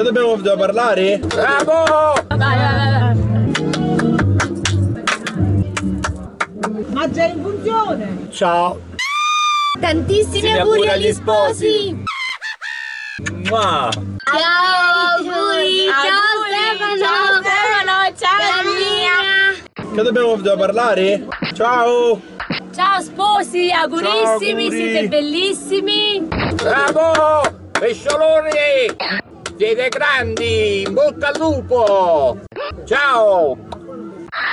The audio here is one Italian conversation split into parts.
Che dobbiamo, dobbiamo parlare? Bravo! Vai, vai, vai. Ma già in funzione! Ciao. Tantissimi auguri agli sposi. Mua. Ciao auguri. Ciao Stefano. Stefano, ciao Mia. Che dobbiamo, dobbiamo parlare? Ciao. Ciao sposi, augurissimi, auguri. siete bellissimi. Bravo! Pescioloni! Siete grandi! In bocca al lupo! Ciao!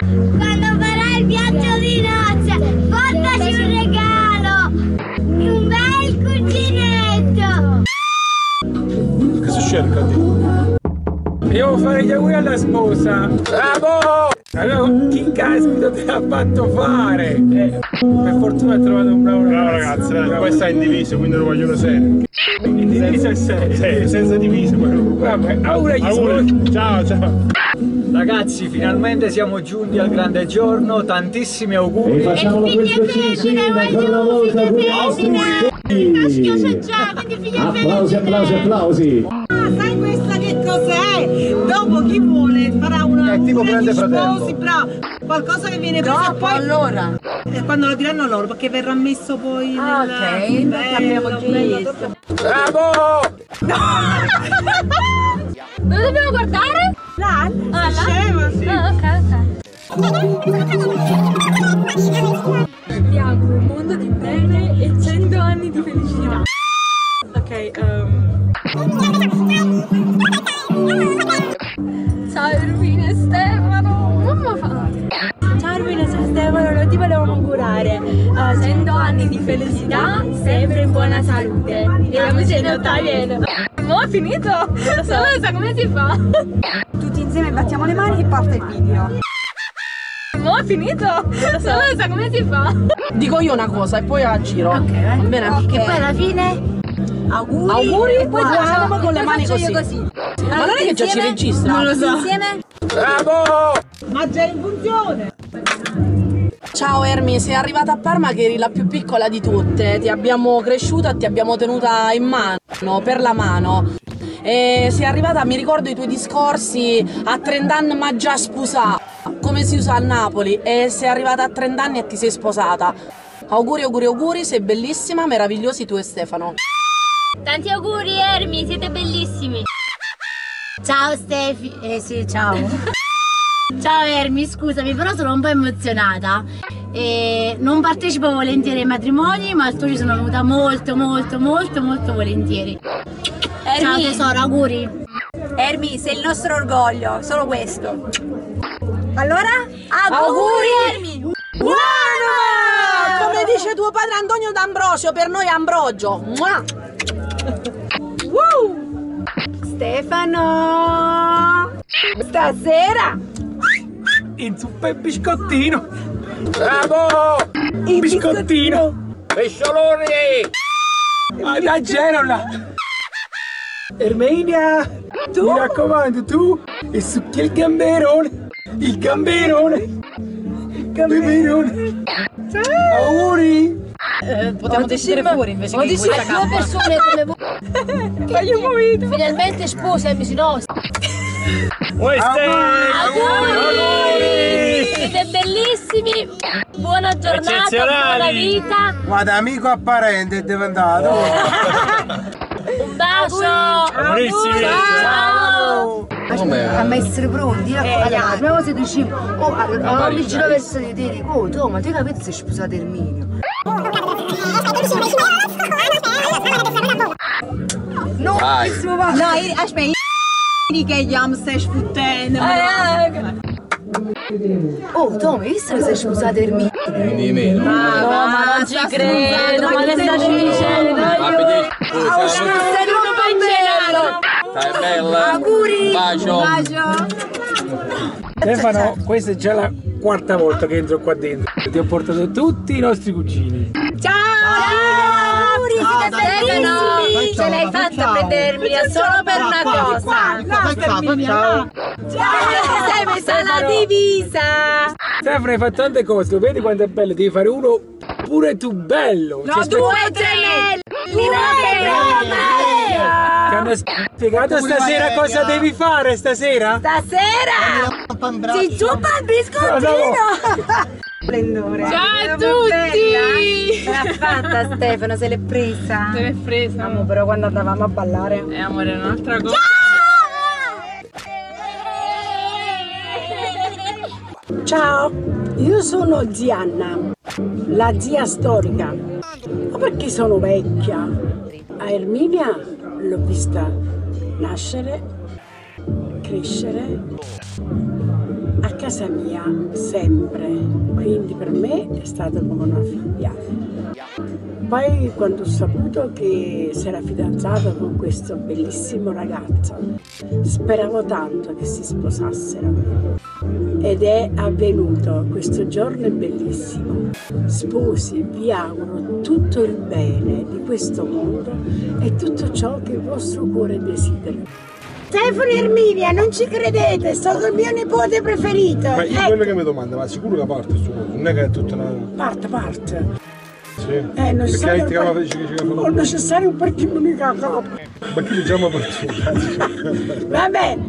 Quando farai il viaggio di nozze, portaci un regalo! Un bel cuginetto! Che succede Catti? Devo fare gli auguri alla sposa. Bravo! Allora, chi caspita te l'ha fatto fare? Eh, per fortuna hai trovato un bravo Bravo ragazzo. ragazzi, eh, questo è in diviso, quindi lo vogliono serio. Diviso è serio. Sì, senza diviso quello. Vabbè, auguri agli. Auguri. Ciao, ciao. Ragazzi, finalmente siamo giunti al grande giorno, tantissimi auguri. Facciamo questo insieme ancora una volta con i nostri Maschio so già, quindi figli Applausi, applausi, applausi. Ah, sai questa che cos'è? Dopo chi vuole farà una È tipo una Grande di Fratello. sposi, bravo. Qualcosa che viene preso e poi allora. quando lo diranno loro, perché verrà messo poi Ah, nel ok, bello, abbiamo già bello, visto. bello. Bravo! Dove dobbiamo guardare? Là, Ah, là? scema. Ah, ok, ok. Ti auguro un mondo di bene e 100 anni di felicità. Italiano. Ma è finito? Non lo so. Non lo so come si fa. tutti insieme battiamo le mani e parte il video. Ma è finito? Non lo so. Non lo so come si fa. Dico io una cosa e poi a giro. Ok, Va bene? E poi alla fine Auguri. Auguri e poi facciamo con le mani così. Ma non è che già ci registra? non lo so. Insieme? Bravo! Ma già in funzione. Ciao Ermi, sei arrivata a Parma che eri la più piccola di tutte. Ti abbiamo cresciuta e ti abbiamo tenuta in mano, per la mano. E sei arrivata, mi ricordo i tuoi discorsi a 30 anni ma già sposata, come si usa a Napoli. E sei arrivata a 30 anni e ti sei sposata. Auguri, auguri, auguri, sei bellissima, meravigliosi tu e Stefano. Tanti auguri Ermi, siete bellissimi. Ciao Stefi, eh sì, ciao. Ciao Ermi, scusami, però sono un po' emozionata. E non partecipo volentieri ai matrimoni, ma al tuo ci sono venuta molto, molto, molto, molto volentieri. Ciao tesoro, auguri. Ermi, sei il nostro orgoglio, solo questo. Allora? Auguri! Ermi! Buono! Come dice tuo padre Antonio D'Ambrosio, per noi Ambrogio. Mua! Stefano! Stasera! Inzuppa il biscottino. Bravo! Il biscottino. Pescioloni! Ah, da Genola. Ermenia. Tu? Mi raccomando, tu. E succhi il gamberone. Il gamberone. Il gamberone. Auguri. Potevo decidere fuori invece che Due persone come voi. Finalmente spose, mi si nostra. Queste! Auguri! Siete bellissimi. Buona giornata, buona vita. Guarda, amico apparente è diventato. Un bacio. Amorissimi! Ciao. a essere pronti allora, la prima cosa dicevo oh allora oh, vicino verso di te dico oh tu ma te se sposato Erminio Vai! No, aspetta, io che io stai sputtando. Oh tu ma hai visto che sei sposato Erminio Quindi meno. No, ma non ci credo, ma che stai dicendo? Ma vedi, scusa, Sei venuto in stai bella? auguri Bacio! Stefano, questa è già la quarta volta che entro qua dentro. Ti ho portato tutti i nostri cugini. Auguri, siete bellissimi. Ce l'hai fatta a vedermi solo per una cosa. Ciao. Sei messa la divisa. Stefano hai fatto tante cose, vedi quanto è bello, devi fare uno pure tu bello. No, Ci aspetta- due o tre! Ti hanno spiegato stasera cosa devi fare stasera? Stasera si ciupa il biscottino! Splendore. Ciao a Bella. tutti! Ce l'ha fatta Stefano, se l'è presa. Se l'è presa. Amo però quando andavamo a ballare. Eh amore, è un'altra cosa. Ciao, io sono Zianna, la zia storica. Ma perché sono vecchia? A Erminia l'ho vista nascere, crescere, a casa mia sempre, quindi per me è stata come una figlia. Poi quando ho saputo che si era fidanzata con questo bellissimo ragazzo, speravo tanto che si sposassero. Ed è avvenuto, questo giorno è bellissimo. Sposi, vi auguro tutto il bene di questo mondo e tutto ciò che il vostro cuore desidera. Stefano e Erminia, non ci credete, sto col mio nipote preferito. Ma io Eh, quello che mi domanda, ma sicuro che parte sto coso? Non è che è tutta una. Parte, parte. Sì. È Perché necessario, hai chiamato per... che ci Ho necessario perché non mi capo. Ma chi diciamo per? Va bene,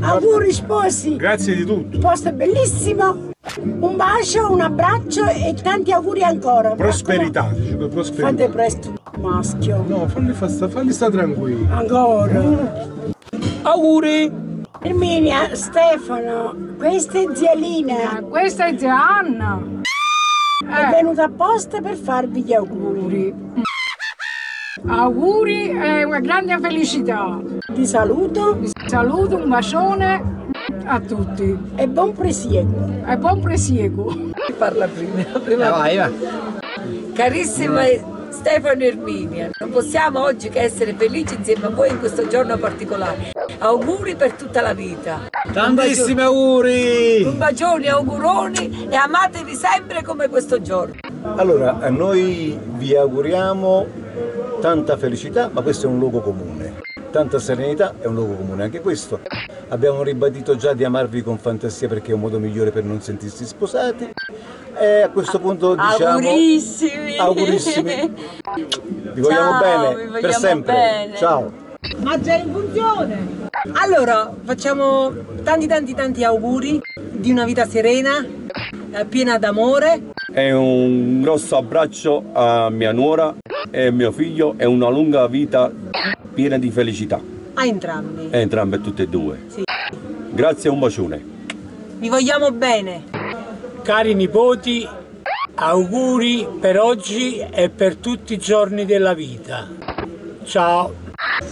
auguri sposi, Grazie di tutto. il posto è bellissimo. Un bacio, un abbraccio e tanti auguri ancora. Prosperità, dici per Fate prosperità. presto, maschio. No, falli, fa sta, falli sta tranquilli. Ancora. Auguri! Erminia, Stefano, questa è zia Lina. Questa è zia Anna. È venuta apposta per farvi gli auguri. Auguri e una grande felicità. Vi saluto Saluto, un bacione a tutti e buon presieguo. e buon presieguo. Parla prima. prima. Eh, vai, vai. Carissima Stefano Erminia, non possiamo oggi che essere felici insieme a voi in questo giorno particolare. Auguri per tutta la vita. Tantissimi auguri! Un bacione, auguroni e amatevi sempre come questo giorno. Allora, a noi vi auguriamo tanta felicità, ma questo è un luogo comune. Tanta serenità è un luogo comune, anche questo. Abbiamo ribadito già di amarvi con fantasia perché è un modo migliore per non sentirsi sposati. E a questo punto diciamo... Augurissimi! Augurissimi! Vi vogliamo Ciao, bene, vi per vogliamo sempre. bene. Ciao! Ma già in funzione. Allora, facciamo tanti tanti tanti auguri di una vita serena, eh, piena d'amore. E un grosso abbraccio a mia nuora e a mio figlio e una lunga vita piena di felicità. A entrambi. E entrambe e tutte e due. Sì. Grazie e un bacione. Vi vogliamo bene. Cari nipoti, auguri per oggi e per tutti i giorni della vita. Ciao!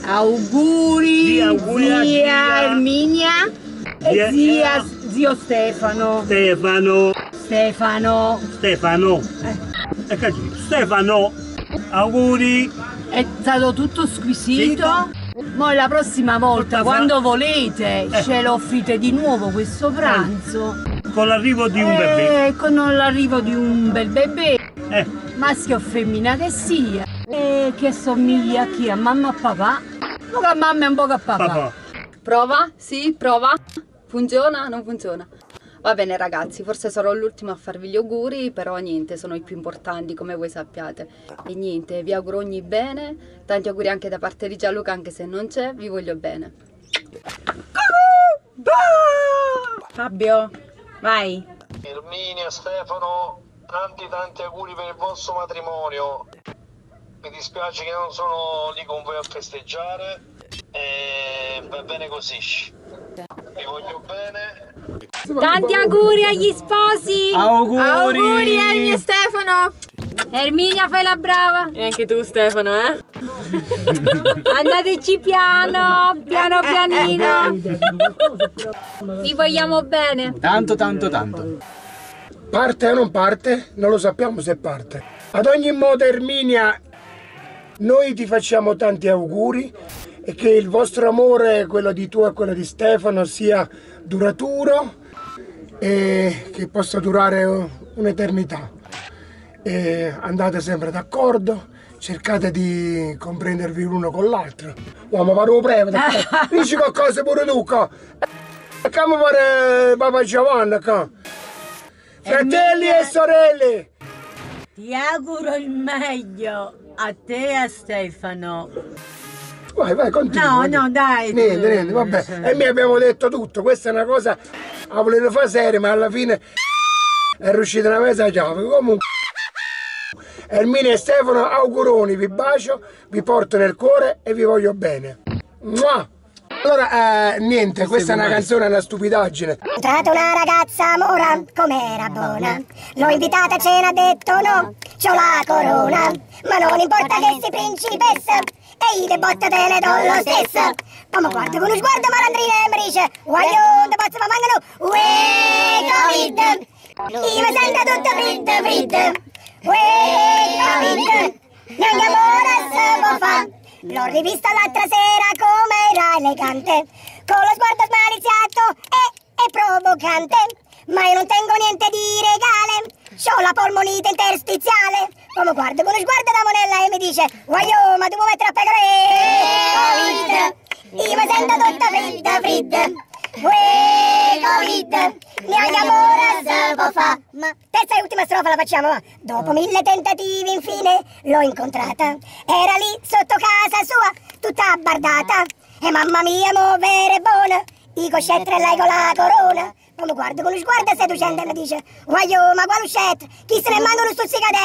Auguri, auguri a zia Erminia e Zia- zia, zio Stefano. Stefano, Stefano. Stefano. Qui, Stefano, auguri. È stato tutto squisito. Ma la prossima volta, Tutta quando fa- volete, Eh. ce lo offrite di nuovo questo pranzo. Con l'arrivo di un bebè. Eh, con l'arrivo di un bel bebè, Eh, maschio o femmina che sia, e che somiglia a chi? A mamma e papà? Un po' a mamma e un po' a papà. papà. Prova? Sì, prova. Funziona? Non funziona. Va bene ragazzi, forse sarò l'ultimo a farvi gli auguri, però niente, sono i più importanti come voi sappiate. E niente, vi auguro ogni bene, tanti auguri anche da parte di Gianluca anche se non c'è, vi voglio bene. Fabio, vai. Erminia, Stefano, tanti tanti auguri per il vostro matrimonio. Mi dispiace che non sono lì con voi a festeggiare e va bene così. Vi voglio bene. Tanti auguri agli sposi! Auguri! Auguri Ermi e Stefano! Erminia fai la brava! E anche tu Stefano, eh? Andateci piano, piano pianino! Vi vogliamo bene! Tanto, tanto, tanto. Parte o non parte? Non lo sappiamo se parte. Ad ogni modo, Erminia, noi ti facciamo tanti auguri e che il vostro amore, quello di tu e quello di Stefano, sia duraturo e che possa durare un'eternità. Andate sempre d'accordo, cercate di comprendervi l'uno con l'altro. Uomo, ma lo prego, dici qualcosa pure tu, qua. Come fare Papa Giovanni, qua. Fratelli e sorelle! Ti auguro il meglio a te e a Stefano. Vai, vai, continua. No, no, dai. Niente, niente, vabbè. E mi abbiamo detto tutto. Questa è una cosa la volevo fare seria, ma alla fine è riuscita una mesa chiave. Comunque. Ermina e Stefano, auguroni, vi bacio, vi porto nel cuore e vi voglio bene. Mua! Allora, eh, niente, questa è una canzone, è una stupidaggine. Ho incontrato una ragazza mora, com'era buona. L'ho invitata a cena, ha detto no, c'ho la corona. Ma non importa che sei principessa, e io le botte te le do lo stesso. Ma mi guarda con uno sguardo malandrino e mi dice, guaglio, te posso ma uè, covid. Io mi sento tutto fritto, fritto. Uè, covid. Non amore se può fa. L'ho rivista l'altra sera come era elegante, con lo sguardo smaliziato e, e provocante. Ma io non tengo niente di regale, c'ho la polmonite interstiziale. Come guardo con uno sguardo da monella e mi dice, guaglio, ma tu vuoi mettere a pecore? Covid, io mi sento tutta fritta, fritta. Uè, Covid, neanche amore se può fa. Ma terza e ultima strofa la facciamo, va. Dopo mille tentativi infine l'ho incontrata. Era lì sotto casa sua, tutta abbardata. E mamma mia, mo vera e buona, i coscetti lei con la corona. Ma mi guardo con lo sguardo seducente e mi dice, guaglio, ma quale uscetta? Chi se ne manda uno stuzzicadè?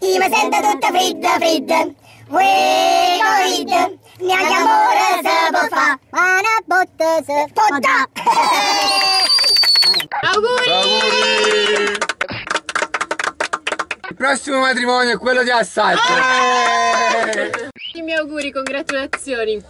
Io mi sento tutta fritta, fritta. Uè, Covid, neanche amore se può fa. Ma una botta se può. Auguri! Il prossimo matrimonio è quello di Assalto. I miei auguri, congratulazioni.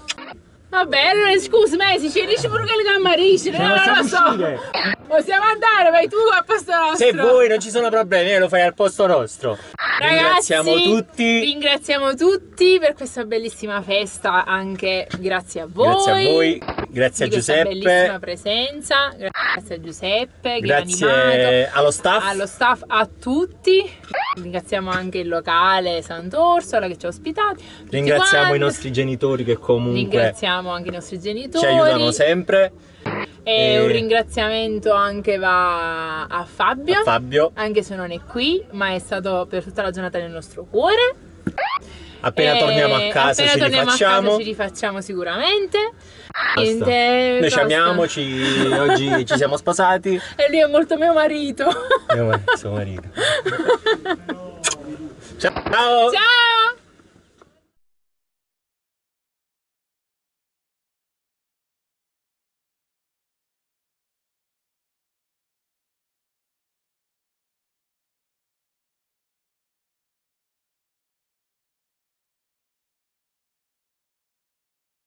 Vabbè, allora scusa, Messi, ci dici pure che le gammarisci, Ce non lo so. uscire. Possiamo andare, vai tu a posto nostro. Se vuoi non ci sono problemi, eh, lo fai al posto nostro. Ragazzi, Ringraziamo tutti. Ringraziamo tutti per questa bellissima festa, anche grazie a voi. Grazie a voi, grazie a Giuseppe. bellissima presenza, grazie a Giuseppe Grazie animato, allo staff. allo staff, a tutti. Ringraziamo anche il locale Sant'Orsola che ci ha ospitati. Ringraziamo quanti. i nostri genitori che comunque Ringraziamo anche i nostri genitori. ci aiutano sempre. E E- un ringraziamento anche va a Fabio, A Fabio. anche se non è qui, ma è stato per tutta la giornata nel nostro cuore. Appena E torniamo a casa appena ci torniamo a rifacciamo. casa ci rifacciamo sicuramente. Niente, Noi ci amiamo, ci- oggi ci siamo sposati. E lui è molto mio marito. Io, suo marito. Ciao! Ciao!